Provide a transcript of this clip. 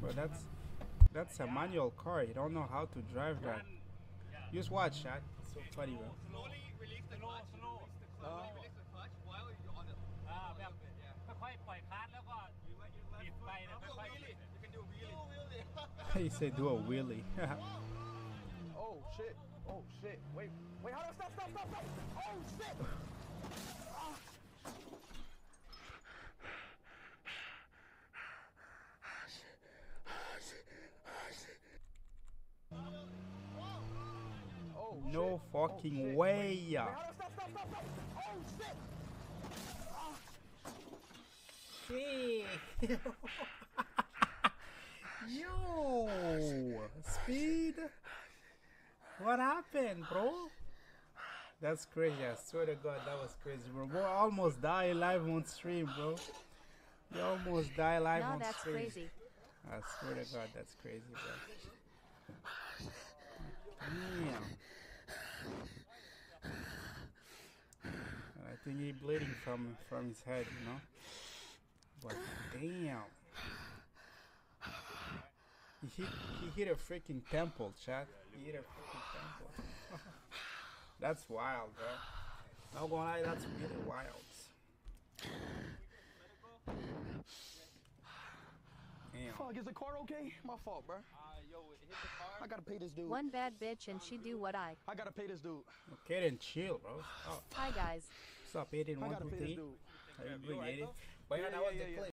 Bro, that's that's a manual car. You don't know how to drive that. Just watch that. It's so funny, bro. slowly release the clutch slowly release the clutch while you're on the อ่าแบบ yeah ค่อยๆปล่อยคลัตช์แล้วก็บิดไปนะ do a ค่อยๆ wheelie บิด you can do a wheelie he said do a wheelie. Oh shit. Oh shit. Wait. Wait, hold on. Stop, stop, stop, stop. Oh shit. No fucking oh, shit. way. Wait. Stop, stop, stop, stop. Oh shit. Yo, speed. What happened, bro? That's crazy. I swear to God, that was crazy, bro. Bro, I almost died live on stream, bro. You almost die live Nah, on that's stream. crazy. I swear to God, that's crazy, bro. Damn. And I bleeding from from his head, you know. But damn. He hit he hit a freaking temple, chat. He hit a freaking temple. that's wild, bro. Not gonna lie, that's really wild. Damn. Fuck, is the car okay? My fault, bro. I gotta pay this dude. One bad bitch and she do what I. I gotta pay this dude. Okay, then chill, bro. Oh, Hi guys. What's up, Aiden? I One, gotta two, pay this three. you doing, Aiden? But yeah, Yeah, that was yeah, the yeah, clip.